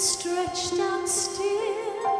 stretched out still.